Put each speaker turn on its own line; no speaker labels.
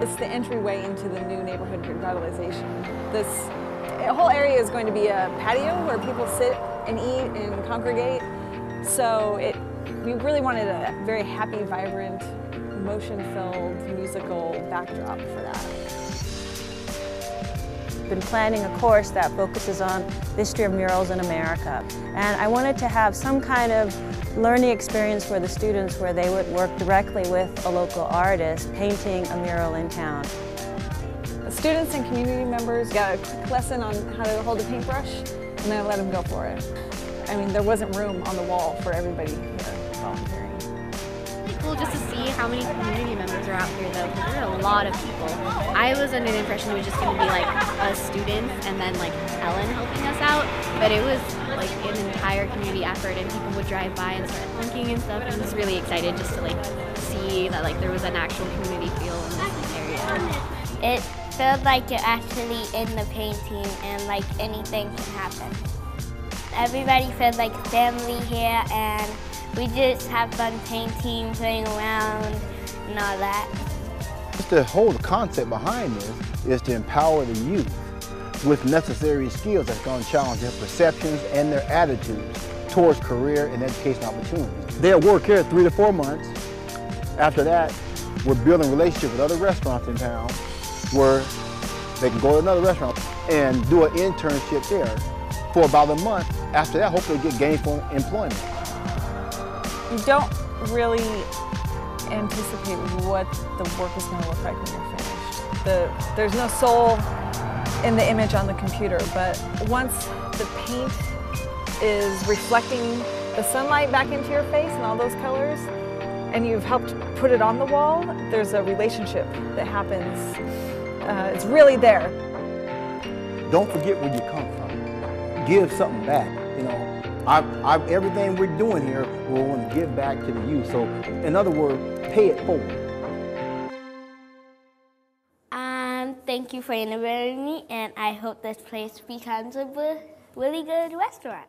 It's the entryway into the new neighborhood revitalization. This whole area is going to be a patio where people sit and eat and congregate. So it, we really wanted a very happy, vibrant, motion-filled musical backdrop for that
been planning a course that focuses on the history of murals in America. And I wanted to have some kind of learning experience for the students where they would work directly with a local artist painting a mural in town.
The students and community members got a quick lesson on how to hold a paintbrush and then I let them go for it. I mean, there wasn't room on the wall for everybody here volunteering.
Cool just to see how many community members are out here though, because there are a lot of people. I was under the impression it was just going to be like us students and then like Ellen helping us out, but it was like an entire community effort and people would drive by and start honking and stuff I was really excited just to like see that like there was an actual community feel in this area.
It felt like you're actually in the painting and like anything can happen. Everybody feels like family here and we just have fun painting, playing around and all that.
The whole concept behind this is to empower the youth with necessary skills that's going to challenge their perceptions and their attitudes towards career and education opportunities. They'll work here three to four months. After that, we're building relationships with other restaurants in town where they can go to another restaurant and do an internship there for about a month. After that, hopefully get gainful employment.
You don't really anticipate what the work is going to look like when you're finished. The, there's no soul in the image on the computer, but once the paint is reflecting the sunlight back into your face and all those colors, and you've helped put it on the wall, there's a relationship that happens. Uh, it's really there.
Don't forget where you come from. Give something back, you know. I, I, everything we're doing here, we want to give back to the youth. So, in other words, pay it forward.
Um, thank you for inviting me, and I hope this place becomes a really good restaurant.